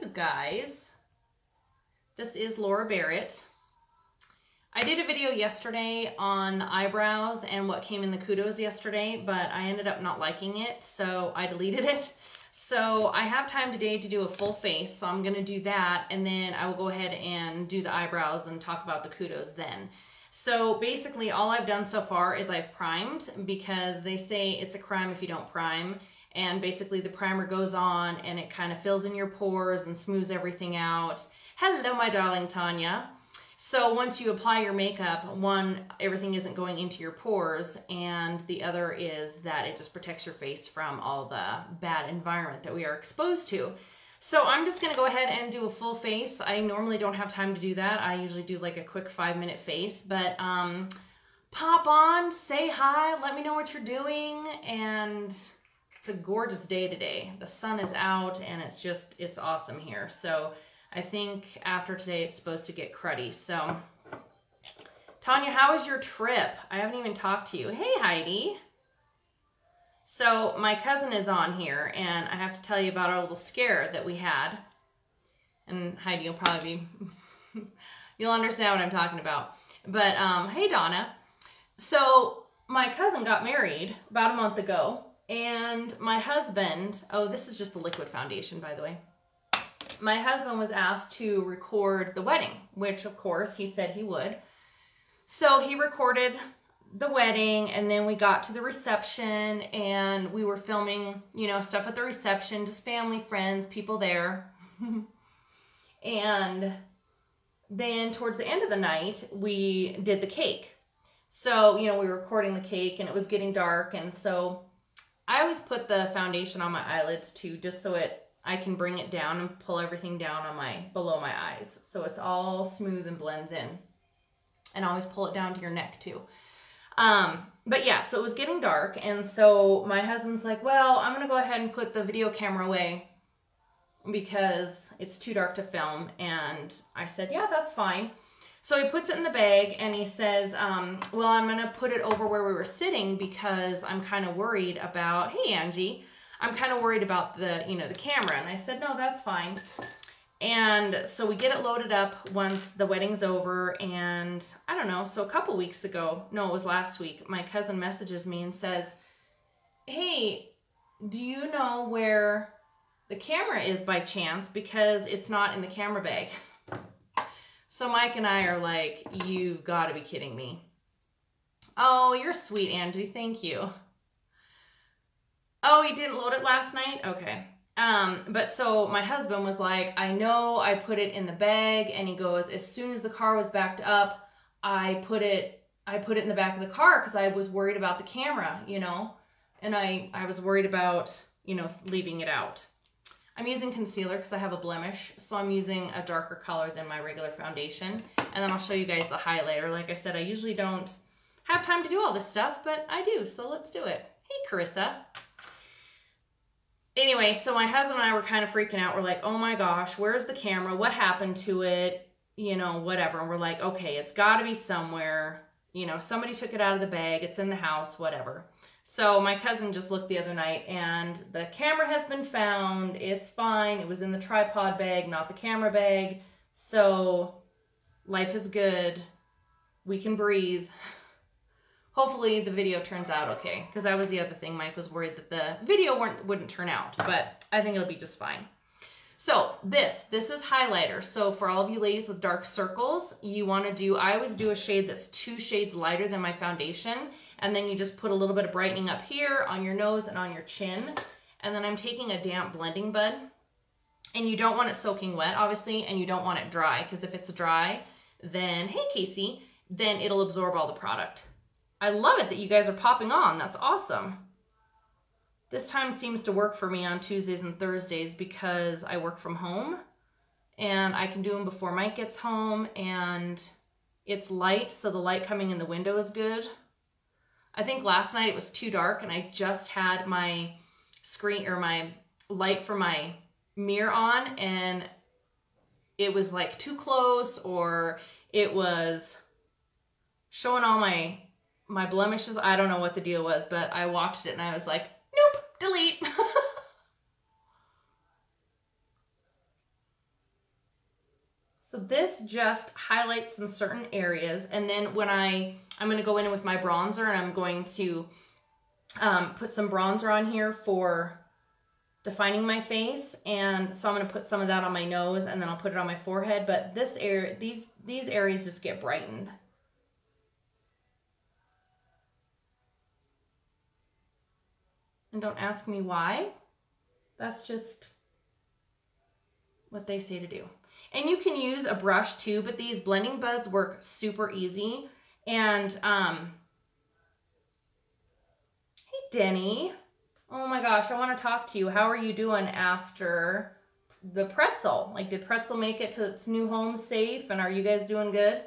you guys. This is Laura Barrett. I did a video yesterday on eyebrows and what came in the kudos yesterday, but I ended up not liking it, so I deleted it. So I have time today to do a full face, so I'm gonna do that, and then I will go ahead and do the eyebrows and talk about the kudos then. So basically all I've done so far is I've primed because they say it's a crime if you don't prime and basically the primer goes on and it kind of fills in your pores and smooths everything out. Hello, my darling Tanya. So once you apply your makeup, one, everything isn't going into your pores, and the other is that it just protects your face from all the bad environment that we are exposed to. So I'm just gonna go ahead and do a full face. I normally don't have time to do that. I usually do like a quick five minute face, but um, pop on, say hi, let me know what you're doing, and it's a gorgeous day today. The sun is out and it's just, it's awesome here. So I think after today it's supposed to get cruddy. So Tanya, how was your trip? I haven't even talked to you. Hey, Heidi. So my cousin is on here and I have to tell you about our little scare that we had. And Heidi, you'll probably be, you'll understand what I'm talking about. But um, hey, Donna. So my cousin got married about a month ago and my husband, oh, this is just the liquid foundation, by the way. My husband was asked to record the wedding, which of course he said he would. So he recorded the wedding and then we got to the reception and we were filming, you know, stuff at the reception, just family, friends, people there. and then towards the end of the night, we did the cake. So, you know, we were recording the cake and it was getting dark and so I always put the foundation on my eyelids too, just so it I can bring it down and pull everything down on my below my eyes. So it's all smooth and blends in. And always pull it down to your neck too. Um, but yeah, so it was getting dark. And so my husband's like, well, I'm going to go ahead and put the video camera away because it's too dark to film. And I said, yeah, that's fine. So he puts it in the bag and he says, um, well, I'm going to put it over where we were sitting because I'm kind of worried about, hey, Angie, I'm kind of worried about the, you know, the camera. And I said, no, that's fine. And so we get it loaded up once the wedding's over. And I don't know, so a couple weeks ago, no, it was last week, my cousin messages me and says, hey, do you know where the camera is by chance? Because it's not in the camera bag. So Mike and I are like, you've got to be kidding me. Oh, you're sweet, Angie. Thank you. Oh, he didn't load it last night? Okay. Um, but so my husband was like, I know I put it in the bag and he goes, as soon as the car was backed up, I put it, I put it in the back of the car because I was worried about the camera, you know, and I, I was worried about, you know, leaving it out. I'm using concealer because I have a blemish, so I'm using a darker color than my regular foundation. And then I'll show you guys the highlighter. Like I said, I usually don't have time to do all this stuff, but I do, so let's do it. Hey, Carissa. Anyway, so my husband and I were kind of freaking out. We're like, oh my gosh, where's the camera? What happened to it? You know, whatever. And we're like, okay, it's got to be somewhere. You know, somebody took it out of the bag. It's in the house, whatever. So my cousin just looked the other night and the camera has been found. It's fine. It was in the tripod bag, not the camera bag. So life is good. We can breathe. Hopefully the video turns out okay because that was the other thing. Mike was worried that the video wouldn't turn out, but I think it'll be just fine. So this, this is highlighter. So for all of you ladies with dark circles, you want to do, I always do a shade that's two shades lighter than my foundation and then you just put a little bit of brightening up here on your nose and on your chin. And then I'm taking a damp blending bud. And you don't want it soaking wet, obviously, and you don't want it dry, because if it's dry, then, hey, Casey, then it'll absorb all the product. I love it that you guys are popping on. That's awesome. This time seems to work for me on Tuesdays and Thursdays because I work from home and I can do them before Mike gets home and it's light, so the light coming in the window is good. I think last night it was too dark and I just had my screen or my light for my mirror on and it was like too close or it was showing all my my blemishes. I don't know what the deal was, but I watched it and I was like, nope, delete. So this just highlights some certain areas. And then when I, I'm going to go in with my bronzer and I'm going to um, put some bronzer on here for defining my face. And so I'm going to put some of that on my nose and then I'll put it on my forehead. But this area, these, these areas just get brightened. And don't ask me why. That's just what they say to do. And you can use a brush too, but these blending buds work super easy. And, um, hey, Denny. Oh my gosh, I want to talk to you. How are you doing after the pretzel? Like, did pretzel make it to its new home safe? And are you guys doing good?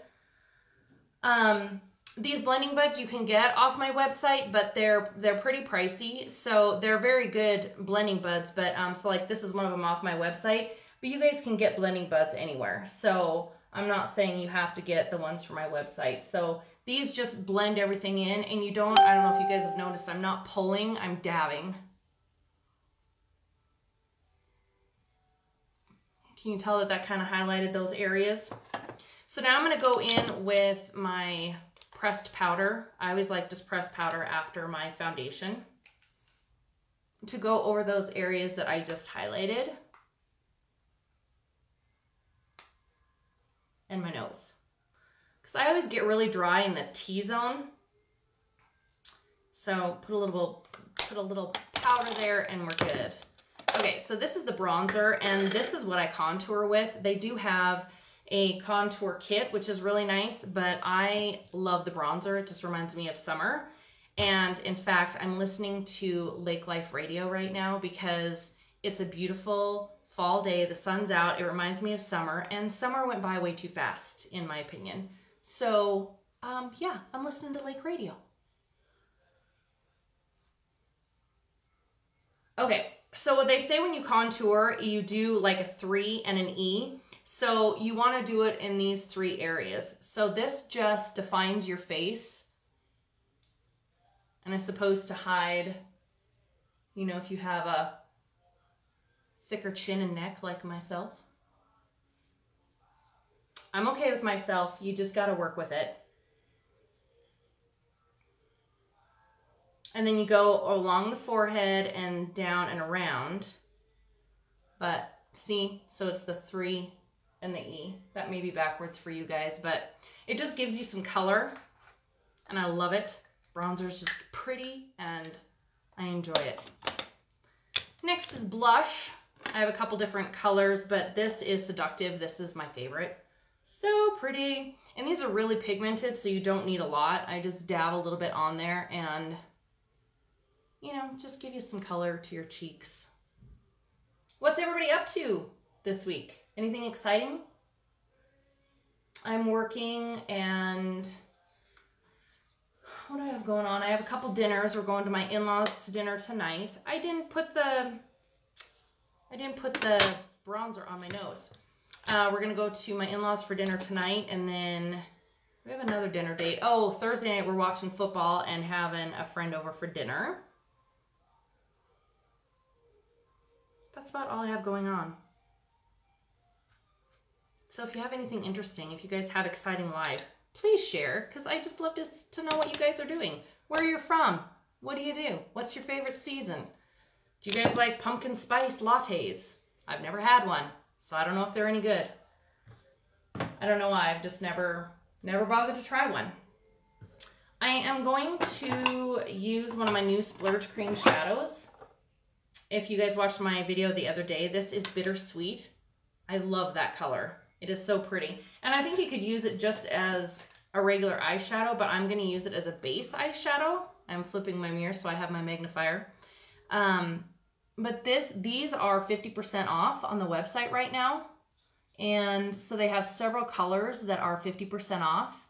Um, these blending buds you can get off my website, but they're they're pretty pricey. So they're very good blending buds. But um, so like this is one of them off my website. But you guys can get blending buds anywhere. So I'm not saying you have to get the ones from my website. So these just blend everything in and you don't, I don't know if you guys have noticed, I'm not pulling, I'm dabbing. Can you tell that that kind of highlighted those areas? So now I'm going to go in with my pressed powder. I always like just pressed powder after my foundation to go over those areas that I just highlighted. And my nose. Because I always get really dry in the T-zone. So put a little, put a little powder there and we're good. Okay, so this is the bronzer and this is what I contour with. They do have a contour kit, which is really nice, but I love the bronzer. It just reminds me of summer. And in fact, I'm listening to Lake Life Radio right now because it's a beautiful fall day, the sun's out, it reminds me of summer, and summer went by way too fast, in my opinion. So, um, yeah, I'm listening to Lake Radio. Okay, so what they say when you contour, you do like a three and an E. So you want to do it in these three areas. So this just defines your face and is supposed to hide, you know, if you have a thicker chin and neck like myself. I'm okay with myself. You just got to work with it. And then you go along the forehead and down and around. But see, so it's the three and the E. That may be backwards for you guys, but it just gives you some color and I love it. Bronzer is just pretty and I enjoy it. Next is blush. I have a couple different colors, but this is Seductive. This is my favorite. So pretty. And these are really pigmented, so you don't need a lot. I just dab a little bit on there and, you know, just give you some color to your cheeks. What's everybody up to this week? Anything exciting? I'm working and what do I have going on? I have a couple dinners. We're going to my in-laws to dinner tonight. I didn't put the I didn't put the bronzer on my nose. Uh, we're to go to my in-laws for dinner tonight, and then we have another dinner date. Oh, Thursday night we're watching football and having a friend over for dinner. That's about all I have going on. So if you have anything interesting, if you guys have exciting lives, please share, because I just love to, to know what you guys are doing. Where you're from. What do you do? What's your favorite season? Do you guys like pumpkin spice lattes? I've never had one, so I don't know if they're any good. I don't know why, I've just never, never bothered to try one. I am going to use one of my new Splurge Cream Shadows. If you guys watched my video the other day, this is Bittersweet. I love that color. It is so pretty. And I think you could use it just as a regular eyeshadow, but I'm going to use it as a base eyeshadow. I'm flipping my mirror so I have my magnifier. Um, but this these are 50% off on the website right now. And so they have several colors that are 50% off.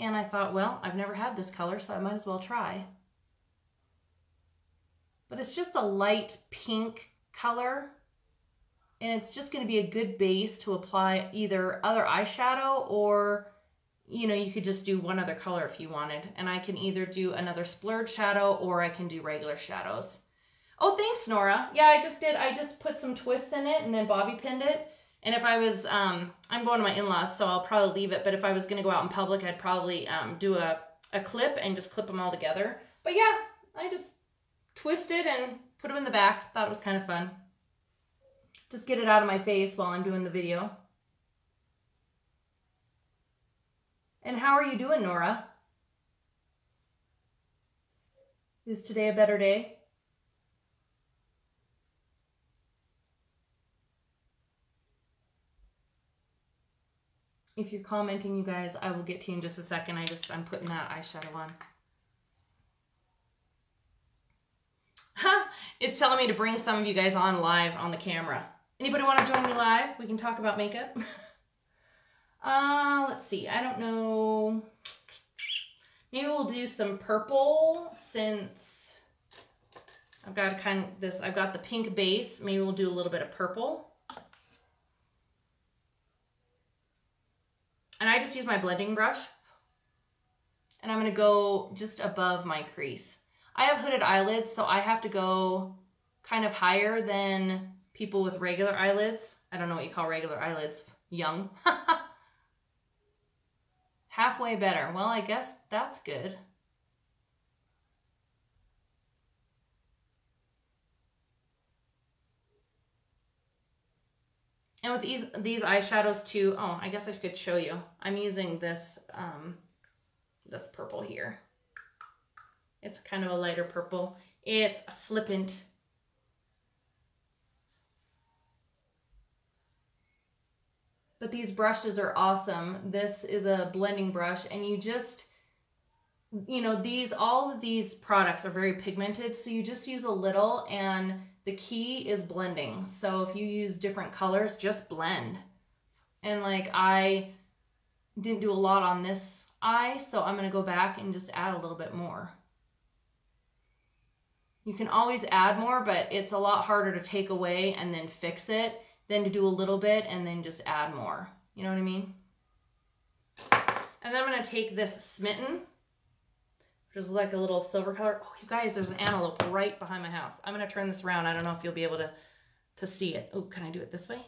And I thought, well, I've never had this color, so I might as well try. But it's just a light pink color. And it's just going to be a good base to apply either other eyeshadow or, you know, you could just do one other color if you wanted. And I can either do another splurge shadow or I can do regular shadows. Oh, thanks, Nora. Yeah, I just did. I just put some twists in it and then bobby pinned it. And if I was, um, I'm going to my in-laws, so I'll probably leave it. But if I was going to go out in public, I'd probably um, do a, a clip and just clip them all together. But yeah, I just twisted and put them in the back. Thought it was kind of fun. Just get it out of my face while I'm doing the video. And how are you doing, Nora? Is today a better day? If you're commenting, you guys, I will get to you in just a second. I just, I'm putting that eyeshadow on. it's telling me to bring some of you guys on live on the camera. Anybody want to join me live? We can talk about makeup. uh, let's see. I don't know. Maybe we'll do some purple since I've got kind of this, I've got the pink base. Maybe we'll do a little bit of purple. And I just use my blending brush. And I'm going to go just above my crease. I have hooded eyelids, so I have to go kind of higher than people with regular eyelids. I don't know what you call regular eyelids. Young. Halfway better. Well, I guess that's good. And with these these eyeshadows too, oh, I guess I could show you. I'm using this um, this purple here. It's kind of a lighter purple. It's a flippant. But these brushes are awesome. This is a blending brush and you just, you know, these, all of these products are very pigmented. So you just use a little and the key is blending. So if you use different colors, just blend. And like I didn't do a lot on this eye, so I'm gonna go back and just add a little bit more. You can always add more, but it's a lot harder to take away and then fix it than to do a little bit and then just add more. You know what I mean? And then I'm gonna take this Smitten which is like a little silver color. Oh, you guys, there's an antelope right behind my house. I'm going to turn this around. I don't know if you'll be able to, to see it. Oh, can I do it this way?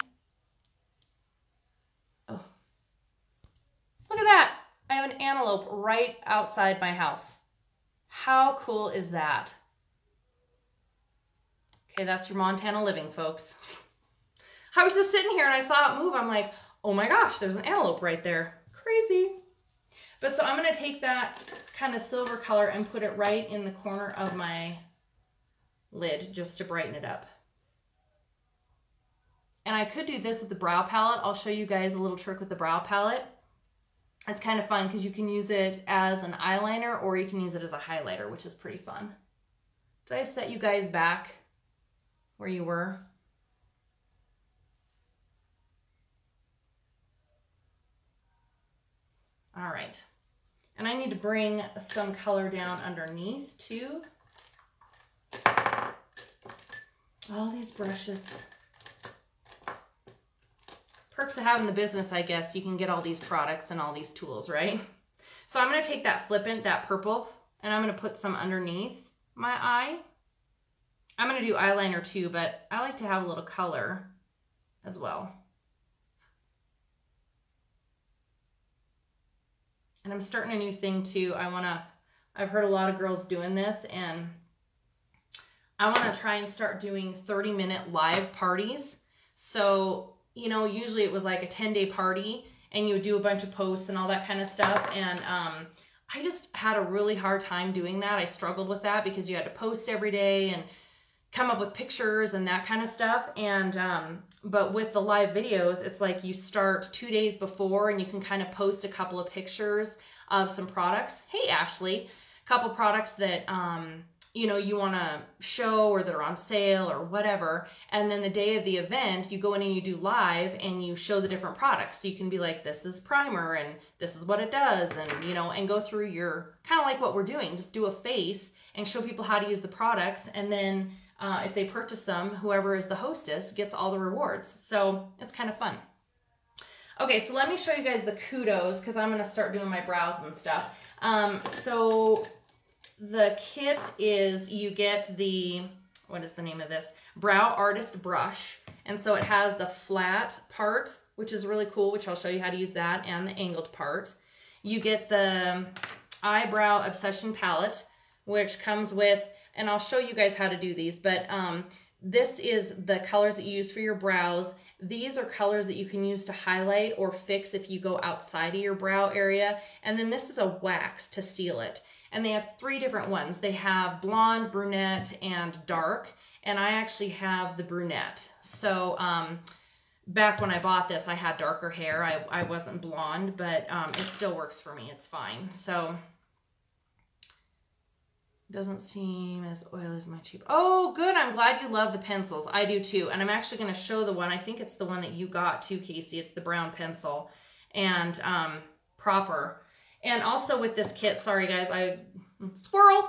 Oh, look at that. I have an antelope right outside my house. How cool is that? Okay, that's your Montana living, folks. I was just sitting here and I saw it move. I'm like, oh my gosh, there's an antelope right there. Crazy. But so I'm going to take that kind of silver color and put it right in the corner of my lid just to brighten it up. And I could do this with the brow palette. I'll show you guys a little trick with the brow palette. It's kind of fun because you can use it as an eyeliner or you can use it as a highlighter, which is pretty fun. Did I set you guys back where you were? All right. And I need to bring some color down underneath too. All these brushes. Perks of having the business, I guess. You can get all these products and all these tools, right? So I'm going to take that flippant, that purple, and I'm going to put some underneath my eye. I'm going to do eyeliner too, but I like to have a little color as well. And I'm starting a new thing too. I want to, I've heard a lot of girls doing this and I want to try and start doing 30 minute live parties. So, you know, usually it was like a 10 day party and you would do a bunch of posts and all that kind of stuff. And um, I just had a really hard time doing that. I struggled with that because you had to post every day and come up with pictures and that kind of stuff. And, um, but with the live videos, it's like you start two days before and you can kind of post a couple of pictures of some products. Hey, Ashley, a couple products that, um, you know, you want to show or that are on sale or whatever. And then the day of the event, you go in and you do live and you show the different products. So you can be like, this is primer and this is what it does. And, you know, and go through your, kind of like what we're doing, just do a face and show people how to use the products. And then uh, if they purchase them, whoever is the hostess gets all the rewards. So it's kind of fun. Okay, so let me show you guys the kudos because I'm going to start doing my brows and stuff. Um, so the kit is you get the, what is the name of this? Brow Artist Brush. And so it has the flat part, which is really cool, which I'll show you how to use that, and the angled part. You get the eyebrow obsession palette, which comes with, and I'll show you guys how to do these, but um, this is the colors that you use for your brows. These are colors that you can use to highlight or fix if you go outside of your brow area. And then this is a wax to seal it. And they have three different ones. They have blonde, brunette, and dark. And I actually have the brunette. So um, back when I bought this, I had darker hair. I, I wasn't blonde, but um, it still works for me. It's fine. So doesn't seem as oily as my cheap. Oh, good. I'm glad you love the pencils. I do too. And I'm actually going to show the one. I think it's the one that you got too, Casey. It's the brown pencil and um, proper. And also with this kit, sorry guys, I squirrel.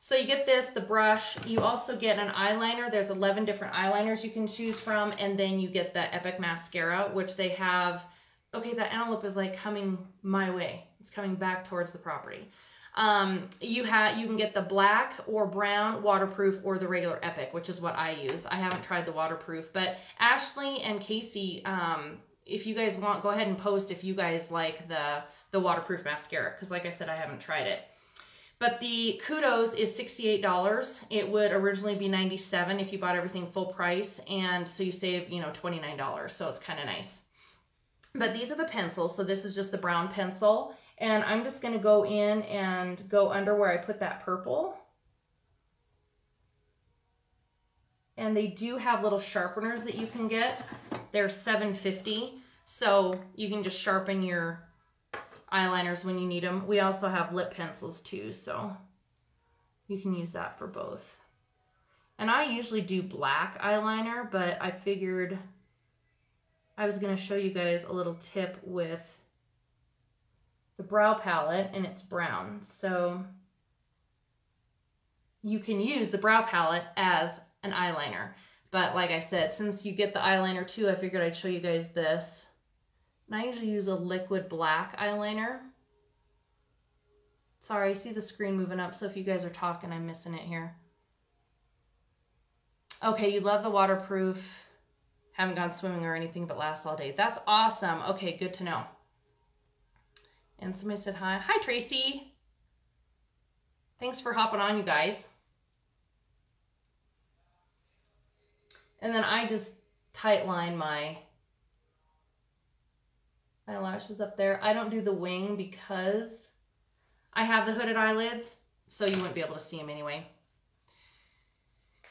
So you get this, the brush. You also get an eyeliner. There's 11 different eyeliners you can choose from. And then you get the Epic Mascara, which they have. Okay, that antelope is like coming my way. It's coming back towards the property. Um, you have you can get the black or brown waterproof or the regular Epic, which is what I use. I haven't tried the waterproof, but Ashley and Casey, um, if you guys want, go ahead and post if you guys like the the waterproof mascara, because like I said, I haven't tried it. But the Kudos is $68. It would originally be 97 if you bought everything full price. And so you save, you know, $29. So it's kind of nice. But these are the pencils. So this is just the brown pencil. And I'm just to go in and go under where I put that purple. And they do have little sharpeners that you can get. They're 750 So you can just sharpen your eyeliners when you need them. We also have lip pencils too, so you can use that for both. And I usually do black eyeliner, but I figured I was going to show you guys a little tip with the brow palette, and it's brown. So you can use the brow palette as an eyeliner. But like I said, since you get the eyeliner too, I figured I'd show you guys this. And I usually use a liquid black eyeliner. Sorry, I see the screen moving up, so if you guys are talking, I'm missing it here. Okay, you love the waterproof. Haven't gone swimming or anything, but lasts all day. That's awesome. Okay, good to know. And somebody said hi. Hi, Tracy. Thanks for hopping on, you guys. And then I just tight line my eyelashes up there. I don't do the wing because I have the hooded eyelids, so you wouldn't be able to see them anyway.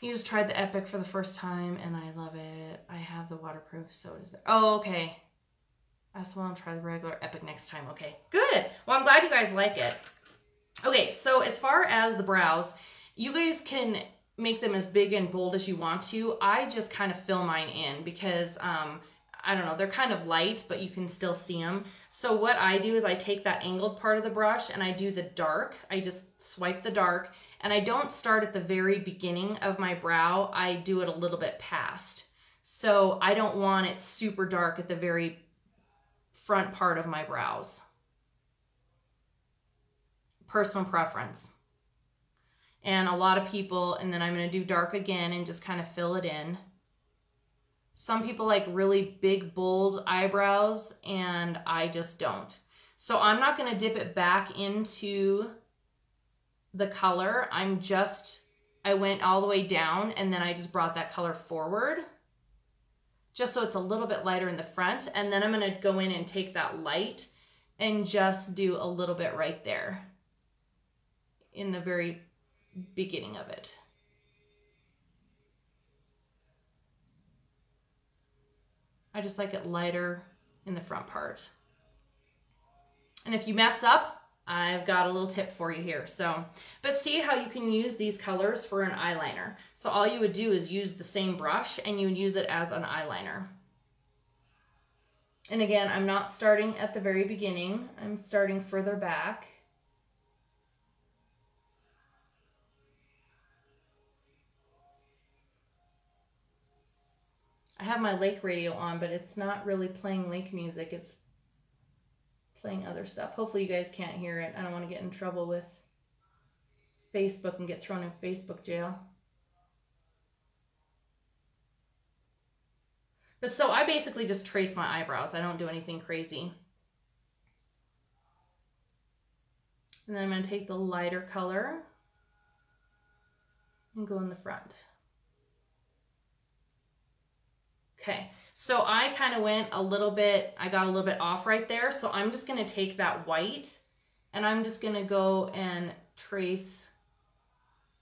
You just tried the Epic for the first time, and I love it. I have the waterproof, so is there. Oh, okay. I also want to try the regular Epic next time. Okay, good. Well, I'm glad you guys like it. Okay, so as far as the brows, you guys can make them as big and bold as you want to. I just kind of fill mine in because um, I don't know, they're kind of light, but you can still see them. So what I do is I take that angled part of the brush and I do the dark. I just swipe the dark and I don't start at the very beginning of my brow. I do it a little bit past. So I don't want it super dark at the very front part of my brows. Personal preference. And a lot of people, and then I'm going to do dark again and just kind of fill it in. Some people like really big, bold eyebrows, and I just don't. So I'm not going to dip it back into the color. I'm just, I went all the way down, and then I just brought that color forward just so it's a little bit lighter in the front. And then I'm going to go in and take that light and just do a little bit right there in the very beginning of it. I just like it lighter in the front part. And if you mess up, I've got a little tip for you here. So, but see how you can use these colors for an eyeliner. So all you would do is use the same brush and you would use it as an eyeliner. And again, I'm not starting at the very beginning. I'm starting further back. I have my lake radio on, but it's not really playing lake music. It's playing other stuff. Hopefully you guys can't hear it. I don't want to get in trouble with Facebook and get thrown in Facebook jail. But so I basically just trace my eyebrows. I don't do anything crazy. And then I'm going to take the lighter color and go in the front. Okay, so I kind of went a little bit, I got a little bit off right there. So I'm just going to take that white and I'm just going to go and trace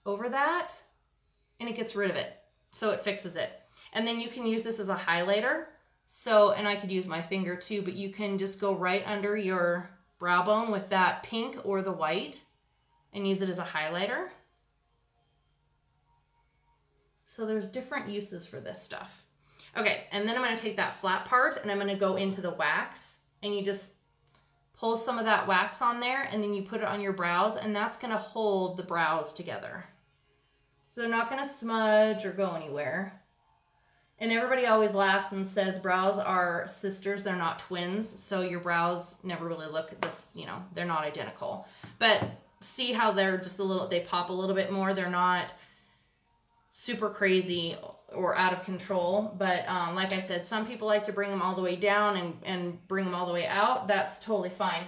over that and it gets rid of it. So it fixes it. And then you can use this as a highlighter. So, and I could use my finger too, but you can just go right under your brow bone with that pink or the white and use it as a highlighter. So there's different uses for this stuff. Okay, and then I'm gonna take that flat part and I'm gonna go into the wax and you just pull some of that wax on there and then you put it on your brows and that's gonna hold the brows together. So they're not gonna smudge or go anywhere. And everybody always laughs and says brows are sisters, they're not twins. So your brows never really look this, you know, they're not identical. But see how they're just a little, they pop a little bit more. They're not super crazy or out of control. But um, like I said, some people like to bring them all the way down and, and bring them all the way out. That's totally fine.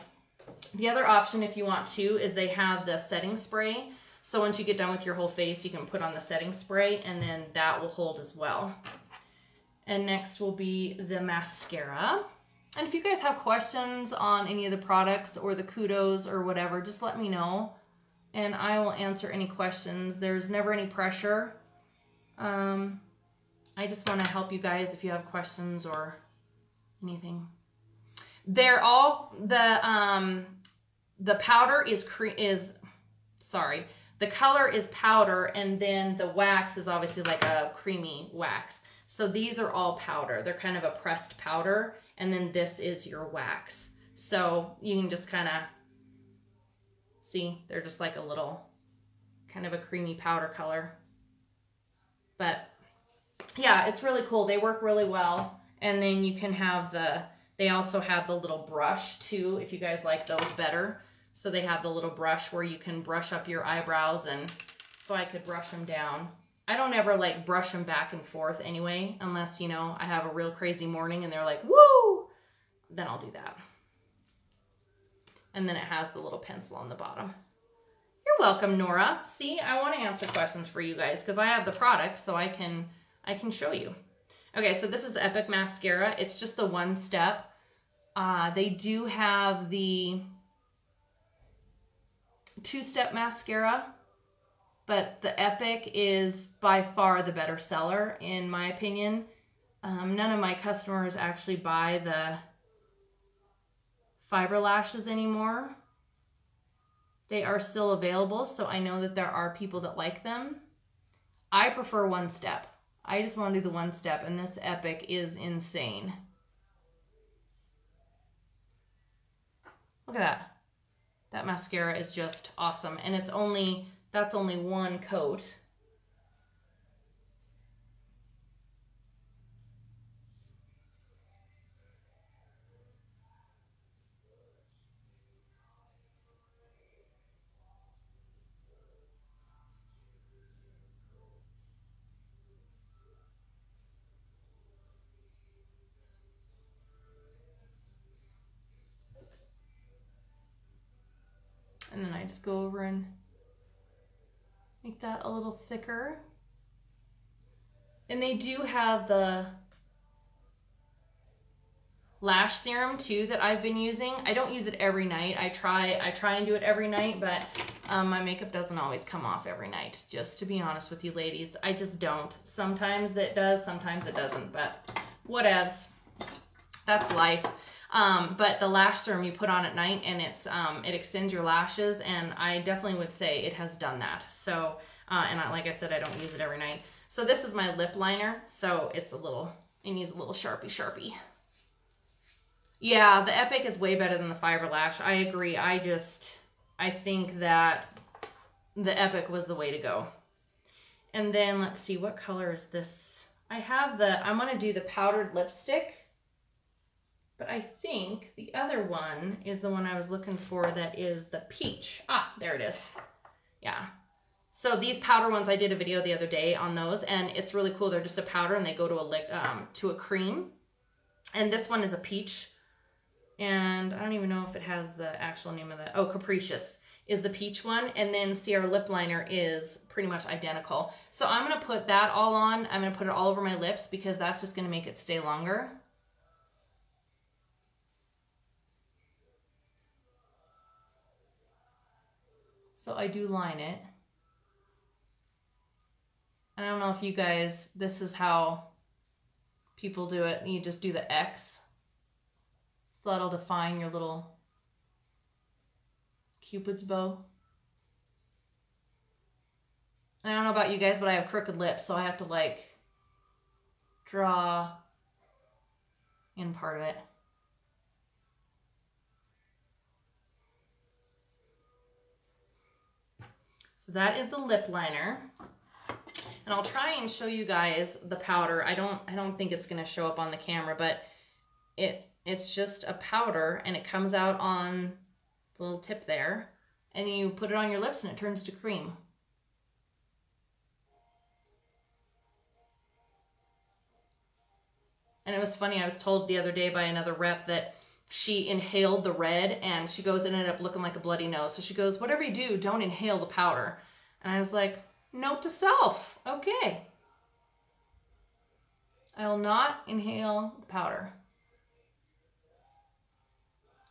The other option, if you want to, is they have the setting spray. So once you get done with your whole face, you can put on the setting spray and then that will hold as well. And next will be the mascara. And if you guys have questions on any of the products or the kudos or whatever, just let me know and I will answer any questions. There's never any pressure. Um, I just want to help you guys if you have questions or anything. They're all, the, um, the powder is, cre is, sorry, the color is powder and then the wax is obviously like a creamy wax. So these are all powder. They're kind of a pressed powder. And then this is your wax. So you can just kind of see, they're just like a little kind of a creamy powder color. But yeah, it's really cool. They work really well. And then you can have the, they also have the little brush too, if you guys like those better. So they have the little brush where you can brush up your eyebrows and so I could brush them down. I don't ever like brush them back and forth anyway, unless, you know, I have a real crazy morning and they're like, woo, then I'll do that. And then it has the little pencil on the bottom. You're welcome, Nora. See, I want to answer questions for you guys because I have the product so I can, I can show you. Okay, so this is the Epic Mascara. It's just the one step. Uh, they do have the two-step mascara but the Epic is by far the better seller in my opinion. Um, none of my customers actually buy the fiber lashes anymore. They are still available, so I know that there are people that like them. I prefer one step. I just want to do the one step, and this Epic is insane. Look at that. That mascara is just awesome, and it's only that's only one coat. And then I just go over and Make that a little thicker. And they do have the lash serum too that I've been using. I don't use it every night. I try I try and do it every night, but um, my makeup doesn't always come off every night, just to be honest with you ladies. I just don't. Sometimes it does, sometimes it doesn't, but whatevs. That's life. Um, but the lash serum you put on at night and it's um, it extends your lashes and I definitely would say it has done that. So, uh, and I, like I said, I don't use it every night. So this is my lip liner. So it's a little, it needs a little Sharpie Sharpie. Yeah, the Epic is way better than the Fiber Lash. I agree. I just, I think that the Epic was the way to go. And then let's see, what color is this? I have the, I'm going to do the powdered lipstick. But I think the other one is the one I was looking for that is the peach. Ah, there it is. Yeah. So these powder ones, I did a video the other day on those, and it's really cool. They're just a powder, and they go to a um, to a cream. And this one is a peach, and I don't even know if it has the actual name of the. Oh, Capricious is the peach one, and then Sierra lip liner is pretty much identical. So I'm gonna put that all on. I'm gonna put it all over my lips because that's just gonna make it stay longer. So I do line it. I don't know if you guys, this is how people do it. You just do the X. So that'll define your little cupid's bow. I don't know about you guys, but I have crooked lips, so I have to like draw in part of it. So that is the lip liner. And I'll try and show you guys the powder. I don't I don't think it's going to show up on the camera, but it it's just a powder and it comes out on the little tip there. And you put it on your lips and it turns to cream. And it was funny, I was told the other day by another rep that she inhaled the red and she goes, it ended up looking like a bloody nose. So she goes, whatever you do, don't inhale the powder. And I was like, Note to self. Okay. I will not inhale the powder.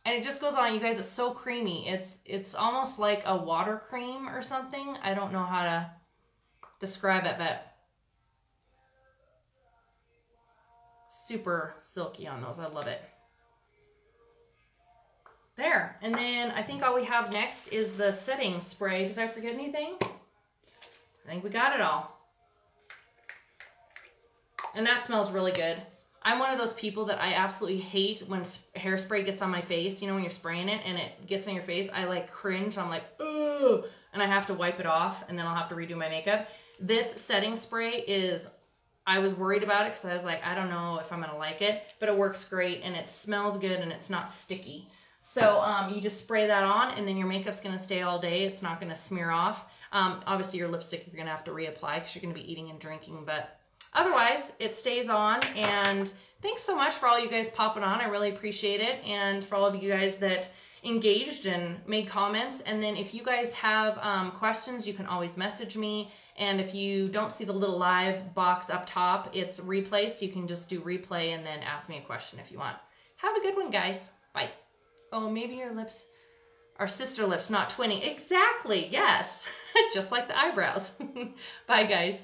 And it just goes on, you guys, it's so creamy. It's it's almost like a water cream or something. I don't know how to describe it, but super silky on those. I love it. There. And then I think all we have next is the setting spray. Did I forget anything? I think we got it all. And that smells really good. I'm one of those people that I absolutely hate when hairspray gets on my face. You know, when you're spraying it and it gets on your face, I like cringe. I'm like, ooh, and I have to wipe it off and then I'll have to redo my makeup. This setting spray is, I was worried about it because I was like, I don't know if I'm going to like it, but it works great and it smells good and it's not sticky. So um, you just spray that on and then your makeup's going to stay all day. It's not going to smear off. Um, obviously, your lipstick you're going to have to reapply because you're going to be eating and drinking. But otherwise, it stays on. And thanks so much for all you guys popping on. I really appreciate it. And for all of you guys that engaged and made comments. And then if you guys have um, questions, you can always message me. And if you don't see the little live box up top, it's replay. So you can just do replay and then ask me a question if you want. Have a good one, guys. Bye. Oh, maybe your lips are sister lips, not twinning. Exactly, yes. Just like the eyebrows. Bye, guys.